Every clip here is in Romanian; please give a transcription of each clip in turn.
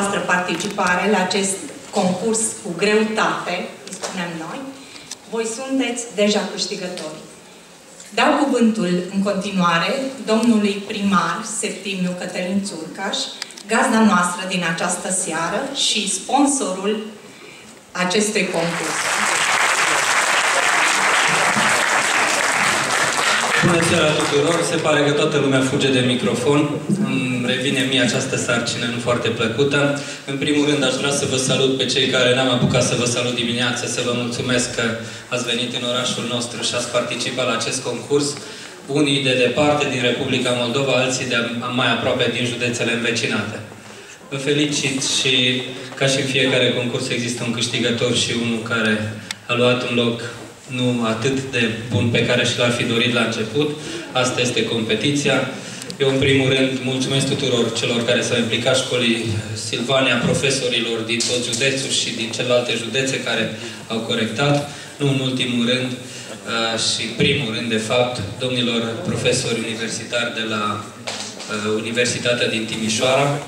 rapida voastră participare la acest concurs cu greutate, îi spunem noi, voi sunteți deja câștigători. Dau cuvântul în continuare domnului primar Septimiu Cătălin Țurcaș, gazda noastră din această seară și sponsorul acestui concurs. Bună seara tuturor! Se pare că toată lumea fuge de microfon. Îmi revine mie această sarcină nu foarte plăcută. În primul rând aș vrea să vă salut pe cei care n-am apucat să vă salut dimineața, să vă mulțumesc că ați venit în orașul nostru și ați participat la acest concurs. Unii de departe din Republica Moldova, alții de mai aproape din județele învecinate. Vă felicit și ca și în fiecare concurs există un câștigător și unul care a luat un loc nu atât de bun pe care și l-ar fi dorit la început. Asta este competiția. Eu, în primul rând, mulțumesc tuturor celor care s-au implicat școlii Silvania, profesorilor din tot județul și din celelalte județe care au corectat. Nu în ultimul rând, și primul rând, de fapt, domnilor profesori universitari de la Universitatea din Timișoara,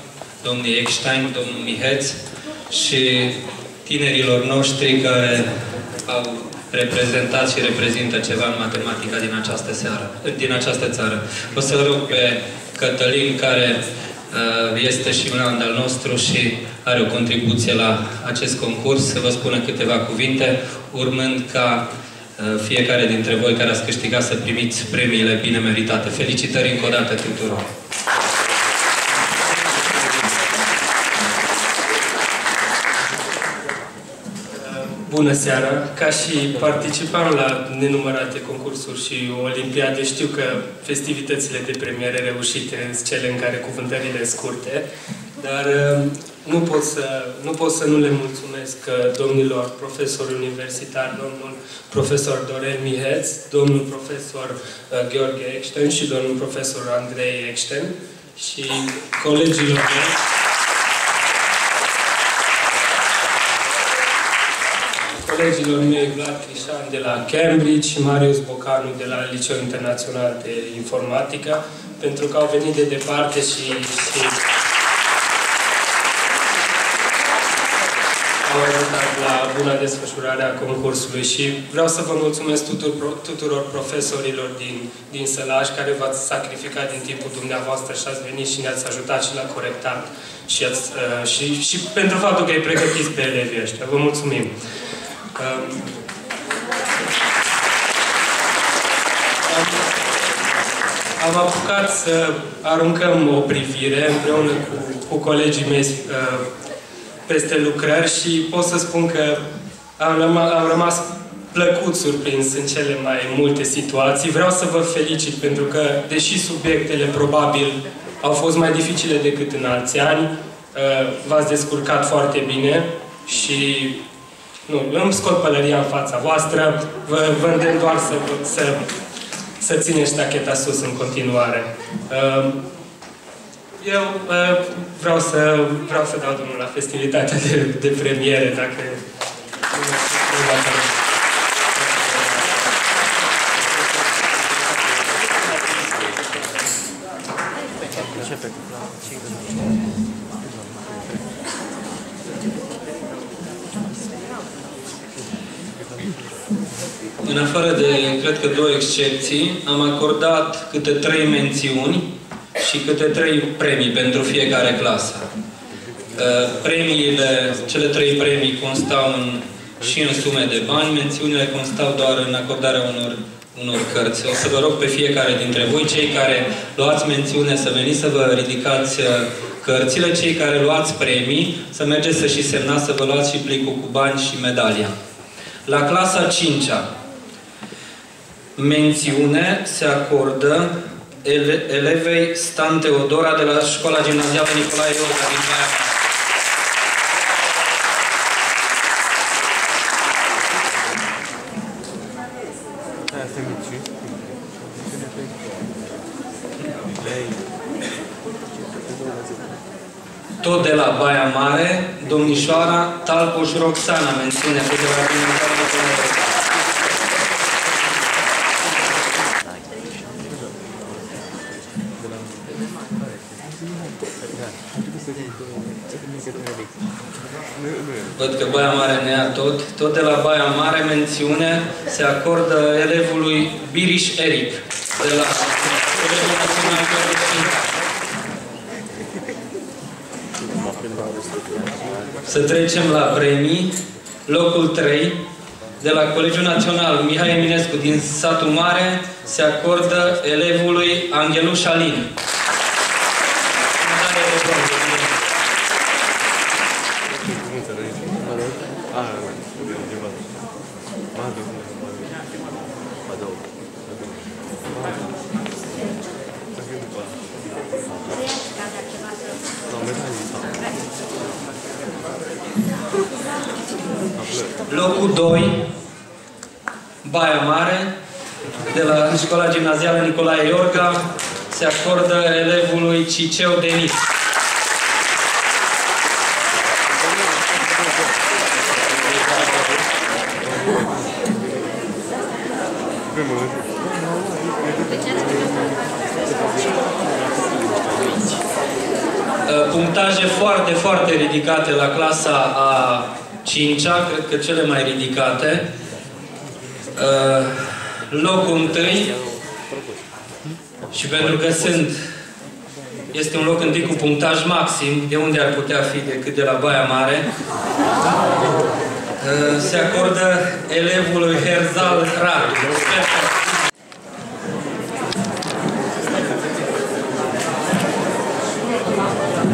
domnul Eckstein, domnul Miheț și tinerilor noștri care au reprezentat și reprezintă ceva în matematica din această seară, din această țară. O să rog pe Cătălin, care uh, este și un an al nostru și are o contribuție la acest concurs, să vă spună câteva cuvinte, urmând ca uh, fiecare dintre voi care ați câștigat să primiți premiile bine meritate. Felicitări încă o dată tuturor! Bună seara! Ca și participant la nenumărate concursuri și olimpiade, știu că festivitățile de premiere reușite sunt cele în care cuvântările scurte, dar uh, nu pot să nu, pot să nu le mulțumesc uh, domnilor profesori universitari, domnul profesor Dorel Miheț, domnul profesor uh, Gheorghe Eckstein și domnul profesor Andrei Eckstein și colegilor mei. Colegilor mei Vlad Crișan de la Cambridge și Marius Bocanu de la Liceul Internațional de Informatică, pentru că au venit de departe și, și au ajutat la buna desfășurare a concursului și vreau să vă mulțumesc tuturor, tuturor profesorilor din, din Sălaș care v-ați sacrificat din timpul dumneavoastră și ați venit și ne-ați ajutat și la corectat și, ați, uh, și, și pentru faptul că îi pregătiți pe elevii ăștia. Vă mulțumim! Am, am apucat să aruncăm o privire împreună cu, cu colegii mei uh, peste lucrări și pot să spun că am, rămas, am rămas plăcut surprins în cele mai multe situații. Vreau să vă felicit pentru că, deși subiectele probabil au fost mai dificile decât în alți ani, uh, v-ați descurcat foarte bine și nu, îmi scot pălăria în fața voastră, vă, vă îndemn doar să, să, să țineți tacheta sus în continuare. Ehm, eu uh, vreau să, vreau să dau drumul la festivitatea de, de premiere, dacă... În afară de, cred că două excepții, am acordat câte trei mențiuni și câte trei premii pentru fiecare clasă. Uh, premiile, cele trei premii constau în, și în sume de bani, mențiunile constau doar în acordarea unor, unor cărți. O să vă rog pe fiecare dintre voi, cei care luați mențiune, să veniți să vă ridicați uh, cărțile, cei care luați premii, să mergeți să și semnați, să vă luați și plicul cu bani și medalia. La clasa 5 -a, mențiune se acordă ele elevei Stan Teodora de la Școala Gimnazială Nicolae Iorga din Baia Tot de la Baia Mare, domnișoara Talpoș Roxana, mențiune de la Gimnazială Nicolae Iorga. Văd că Baia Mare ne ia tot. Tot de la Baia Mare mențiune se acordă elevului Biriș Eric de la Colegiul Național Să trecem la premii. Locul 3 de la Colegiul Național Mihai Eminescu din satul Mare se acordă elevului Angeluș Șalin. Locul 2, Baia Mare, de la Școala Gimnazială Nicolae Iorga, se acordă elevului Ciceu Denis. Punctaje foarte, foarte ridicate la clasa a 5-a, cred că cele mai ridicate. Uh, locul întâi și pentru că sunt este un loc întâi cu punctaj maxim, de unde ar putea fi decât de la Baia Mare, uh, se acordă elevului Herzal Radu.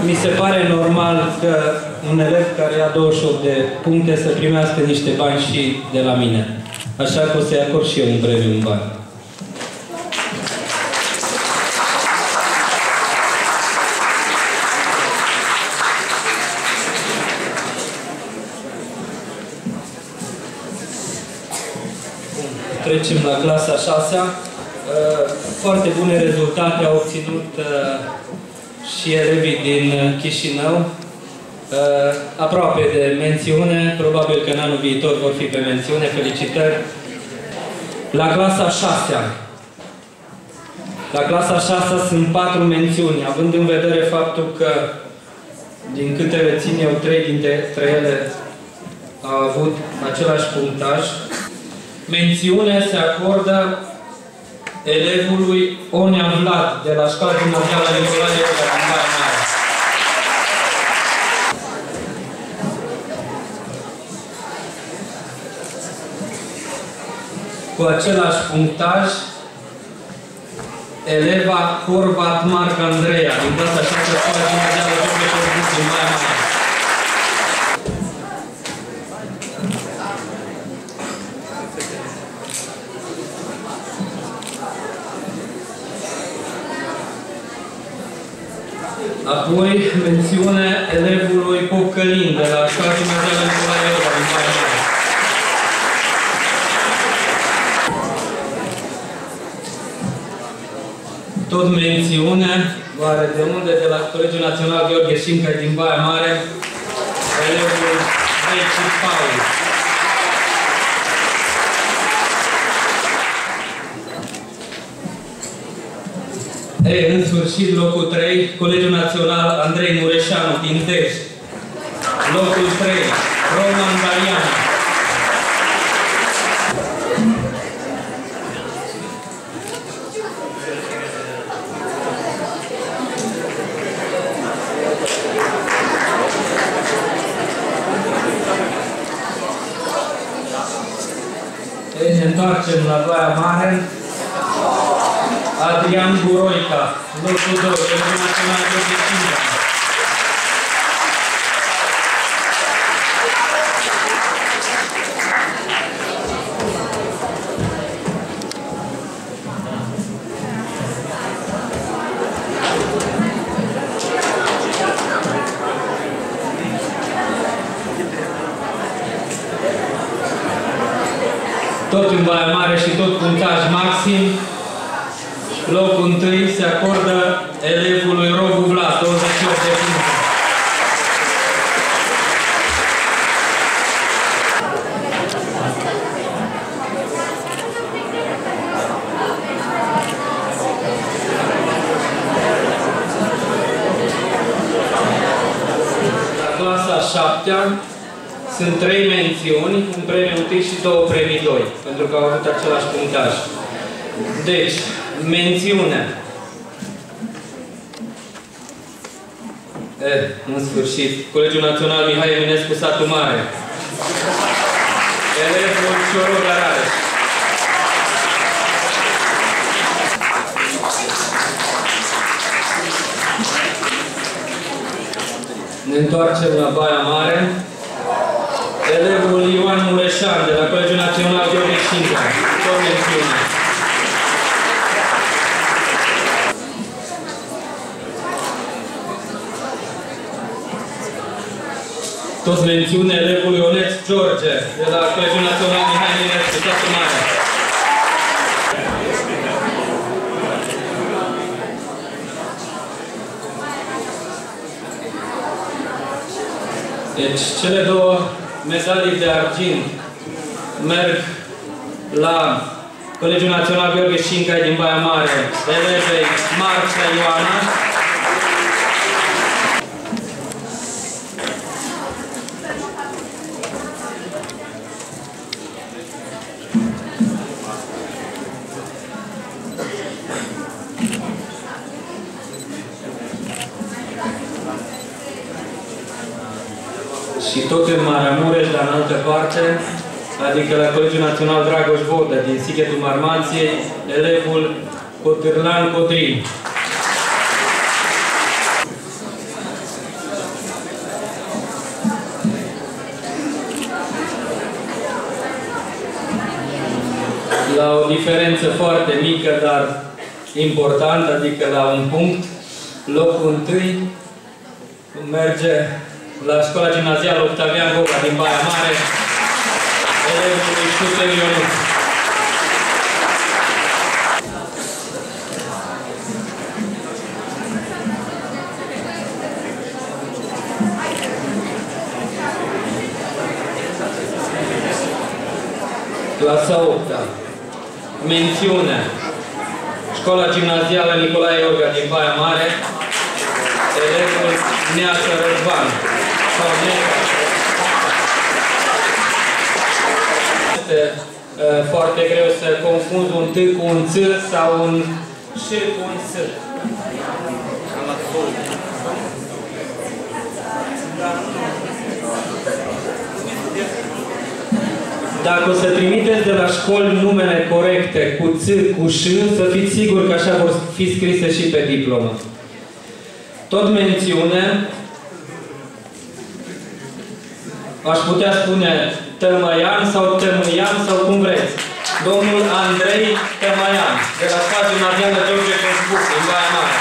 Mi se pare normal că un elev care ia 28 de puncte să primească niște bani și de la mine. Așa că o să-i acord și eu un premiu în bani. Trecem la clasa 6 -a. Foarte bune rezultate au obținut și elevii din Chișinău. Aproape de mențiune, probabil că în anul viitor vor fi pe mențiune. Felicitări! La clasa 6 -a. La clasa 6 sunt patru mențiuni, având în vedere faptul că, din câte rețin eu, trei dintre ele au avut același punctaj. Mențiune se acordă elevului Onea Vlad, de la Școala Gimnazială Nicolae Ioga, din Baia Mare. Cu același punctaj, eleva Horvat Marc Andreea, din clasa 6 Școala Gimnazială Ioga, din Baia Mare. Apoi, mențiune elevului Pocălin, de la Școala Gimnazială Nicolae Tot mențiune, oare de unde? De la Colegiul Național Gheorghe Șincă, din Baia Mare, elevul Veci Paul. Ei, în sfârșit, locul 3, Colegiul Național Andrei Mureșanu din Dej. Locul 3, Roman Darian. Întoarcem la Baia Mare. Adrian Buroica, locul 2, pentru Național de Obiectivă. Tot în Baia Mare și tot punctaj maxim. Locul întâi se acordă elevului Robu Vlad, 28 de puncte. La clasa 7 -a, Sunt trei mențiuni, un premiu întâi și două premii doi, pentru că au avut același punctaj. Deci, mențiune. Eh, în sfârșit, Colegiul Național Mihai Eminescu Satu Mare. Elevul Ciorul Arareș. Ne întoarcem la Baia Mare. Elevul Ioan Mureșan de la Colegiul Național Gheorghe Cinca. Tot mențiune. Tot mențiune elevul Ioneț George de la Colegiul Național Mihai Eminescu, Satu Mare. Deci, cele două medalii de argint merg la Colegiul Național Gheorghe Șincai din Baia Mare, elevei Marcia Ioana, și tot în Maramureș, dar în altă parte, adică la Colegiul Național Dragoș Vodă din Sighetul Marmanției, elevul Cotârlan Codrin. La o diferență foarte mică, dar importantă, adică la un punct, locul întâi merge la școala gimnazială Octavian Goga din Baia Mare, elevul lui Șuțel Ionuț. Clasa 8 -a. Mențiune. Școala gimnazială Nicolae Iorga din Baia Mare, elevul Neața Răzvan. Sau Neața. Este uh, foarte greu să confunzi un T cu un Ț sau un Ș cu un S. Dacă o să trimiteți de la școli numele corecte cu ț, cu ș, să fiți siguri că așa vor fi scrise și pe diplomă. Tot mențiune, aș putea spune Tămăian sau Tămâian sau cum vreți. Domnul Andrei Tămăian, de la Spațiul Gimnazială George Consbuc, din Baia Mare.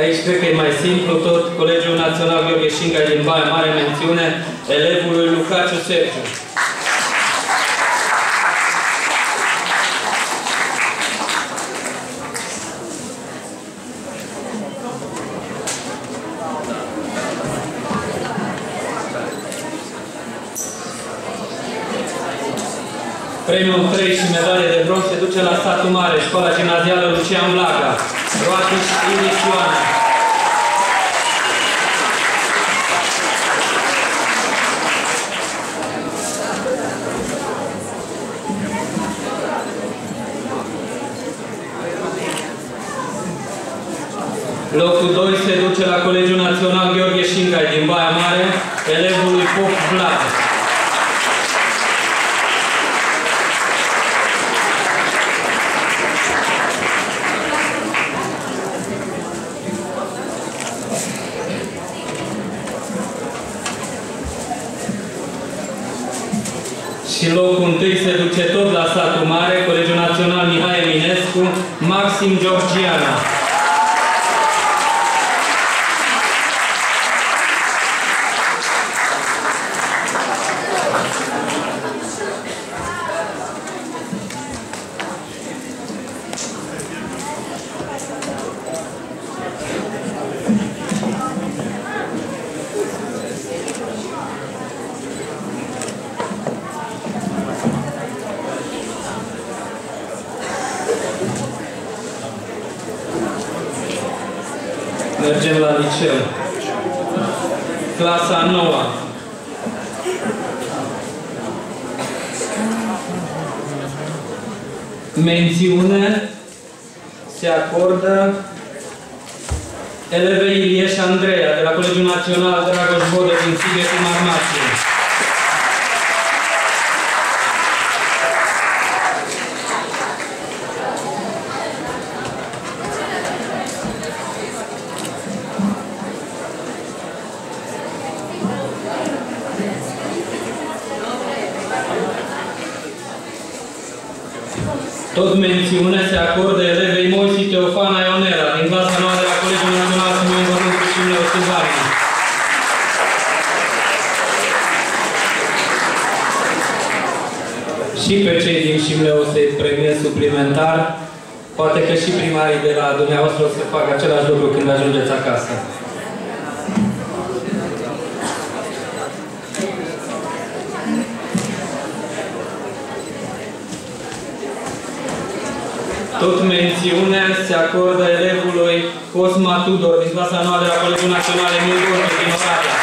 Aici cred că e mai simplu, tot Colegiul Național Gheorghe Șinga din Baia Mare mențiune elevului Lucaciu Sergiu. Premiul 3 și medalie de bronz se duce la Satul Mare, Școala Gimnazială Lucian Blaga, Roatiș Iris Ioana. Locul 2 se duce la Colegiul Național Gheorghe Șincai din Baia Mare, elevul lui Pop Vlad. Mergem la liceu. Clasa 9. Mențiune se acordă elevei Ilieș Andreea de la Colegiul Național Dragoș Vodă din. Tot mențiune se acordă elevei Moisi Teofana Ionera din clasa nouă de la Colegiul Național Simeon Bănuțu și Mleu Silvani. Și pe cei din Șimleu se premiez suplimentar. Poate că și primarii de la dumneavoastră o să facă același lucru când ajungeți acasă. Tot mențiunea se acordă elevului Cosma Tudor din clasa nouă de la Colegiul Național Emil Gorghe din Oradea.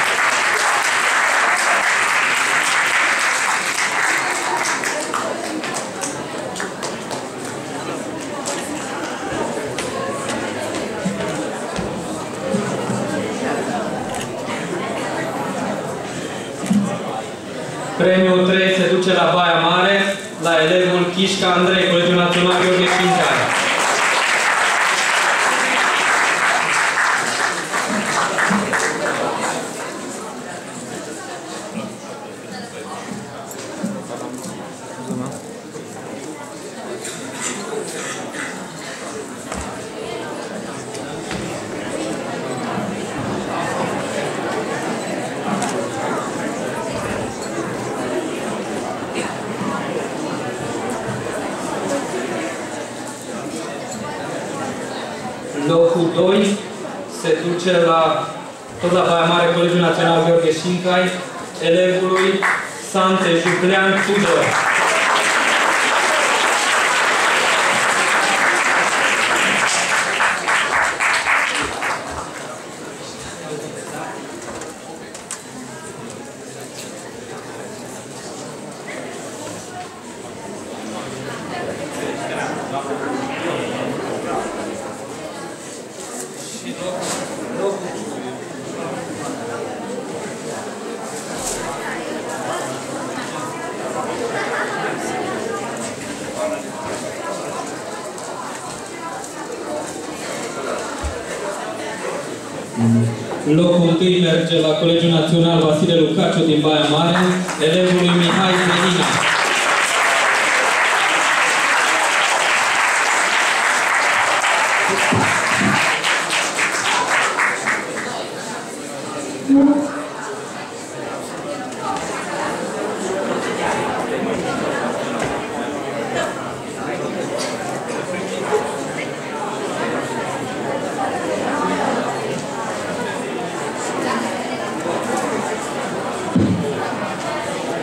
Premiul 3 se duce la Baia Mare, la elevul Chișca Andrei, Colegiul Național Gheorghe Pincar. Locul 2 se duce la, tot la Baia Mare, Colegiul Național Gheorghe Șincai, elevului Sante Juplean Tudor. Locul 1 merge la Colegiul Național Vasile Lucaciu din Baia Mare, elevului Mihai Zmenina.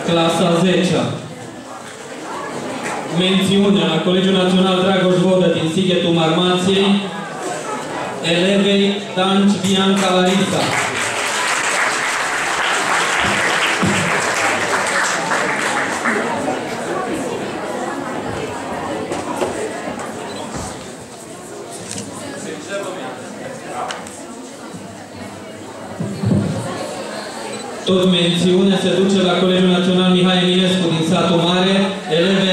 Clasa 10 Mențiunea la Colegiul Național Dragoș Vodă din Sighetul Marmației, elevei Danci Bianca Larisa. Tot mențiunea se duce la Colegiul Național Mihai Eminescu din satul Mare, eleve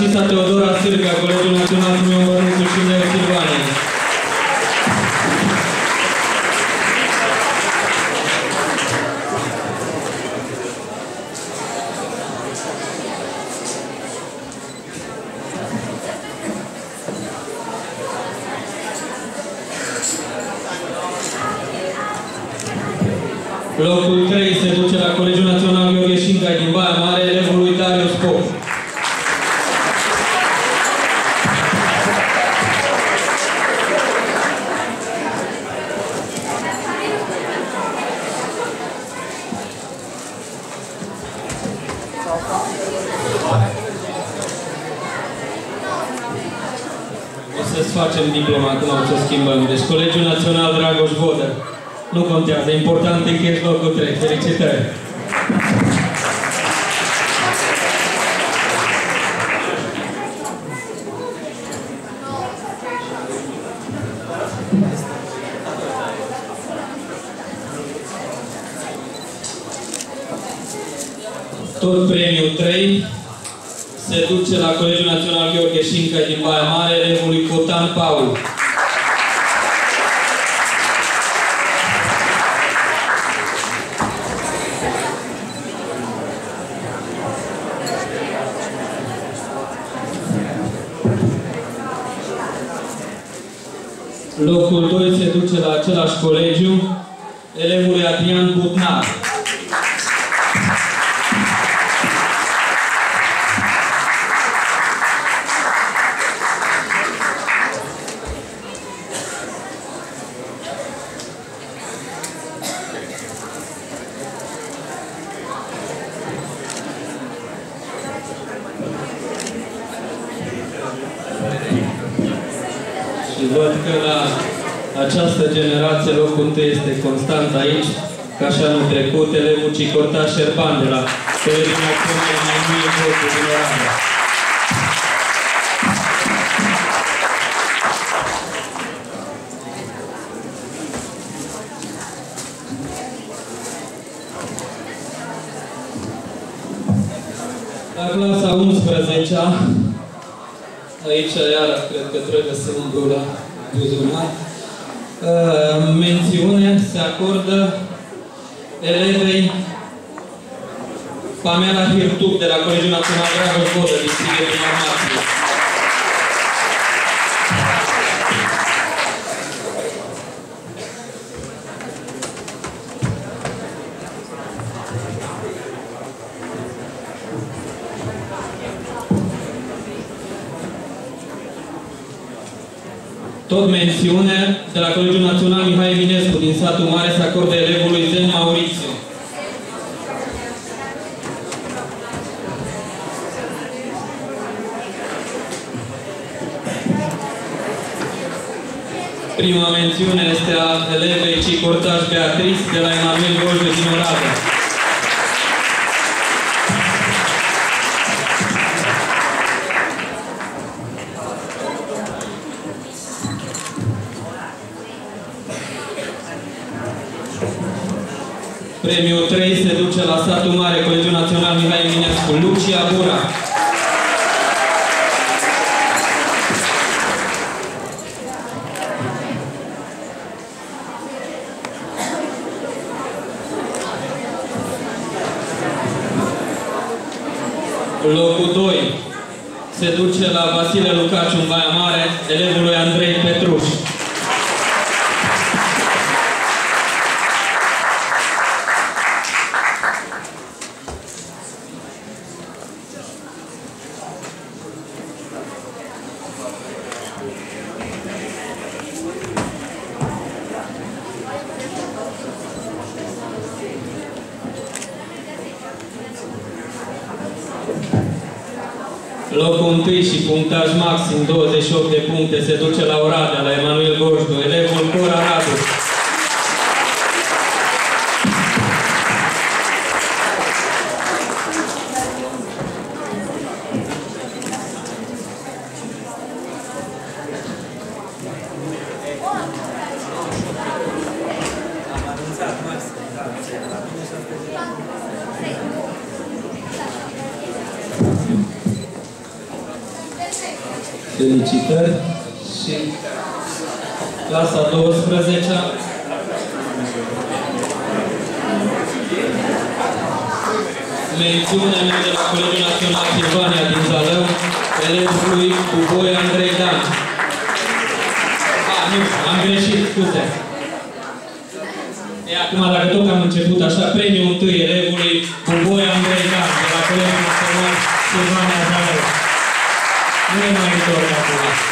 Narcisa Teodora Sârga, Colegiul Național Simeon schimbăm. Deci Colegiul Național Dragoș Vodă. Nu contează, important e că ești locul 3. Felicitări! Tot premiul 3 se duce la Colegiul Național Gheorghe Șincă din Baia Mare, elevului Cotan Paul. Locul 2 se duce la același colegiu, elevului Adrian Butnar. Constant aici, ca și anul trecut, elevul Cicorta Șerban de la Colegiul Național Emilie Bocu din Oradea. La clasa 11 -a, Aici, iară, cred că trebuie să umblu la buzunar. Uh, mențiune se acordă elevei Pamela Hirtuc de la Colegiul Național Dragoș Vodă, din Sighe din Armație. Tot mențiune de la Colegiul Național Mihai Eminescu din satul Mare se acordă elevului Zen Maurițiu. Prima mențiune este a elevei Cicortaș Beatrice de la Emanuel Gorjă din Oradea. Premiul 3 se duce la satul mare, Colegiul Național Mihai Eminescu, Lucia Bura. Locul 2 se duce la Vasile Lucaciu în Baia Mare, elevul lui Andrei Petruș. Locul 1 și punctaj maxim 28 de puncte se duce la Oradea, la Emanuel Gojdu, elevul Cora Radu. Clasa 12 Mențiunea mea de la Colegiul Național Silvania din Zalău, elevului Buboi Andrei Dan. A, nu, am greșit, scuze. E, acum, dacă tot am început așa, premiul întâi elevului Buboi Andrei Dan de la Colegiul Național Silvania Zalău. Nu e mai întorc acum.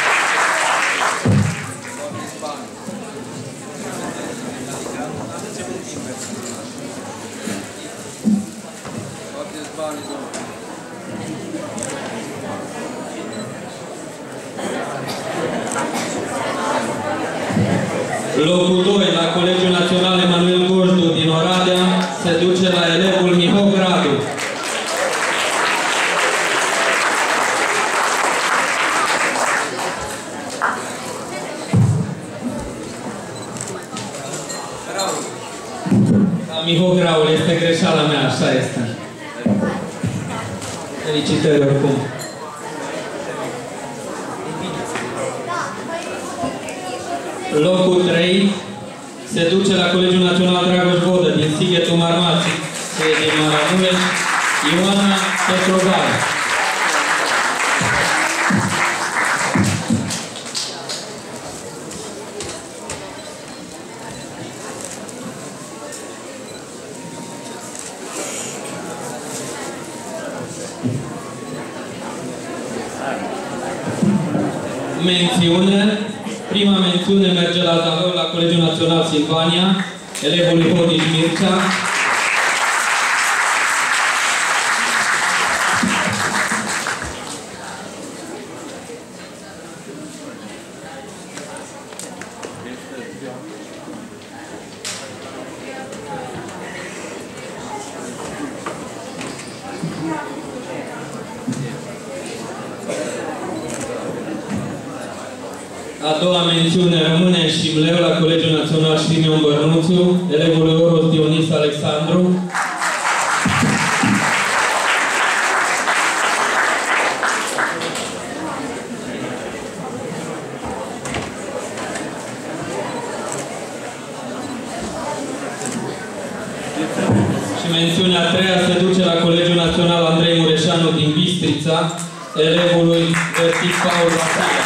Locul 2 la Colegiul Național Emanuel Gojdu din Oradea se duce la elevul Miho Gradu. La Miho Graul este greșeala mea, așa este. Felicitări oricum. Locul 3 se duce la Colegiul Național Dragoș Vodă din Sighetul Marmații, și din Maramureș, Ioana Petrovaru. Național Silvania, elevului Hodiș Mircea. Elevului Vertic Paul Vasile.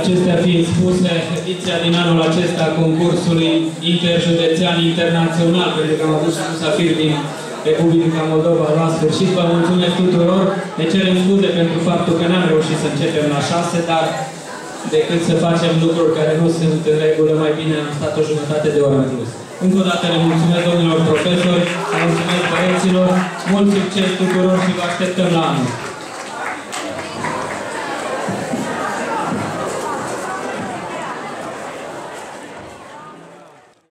Acestea fiind spuse, ediția din anul acesta a concursului interjudețean internațional, pentru că am avut și musafiri din Republica Moldova la sfârșit. Vă mulțumesc tuturor. Ne cerem scuze pentru faptul că n-am reușit să începem la șase, dar decât să facem lucruri care nu sunt în regulă, mai bine am stat o jumătate de oră în plus. Încă o dată le mulțumesc domnilor profesori, le mulțumesc părinților, mult succes tuturor și vă așteptăm la anul.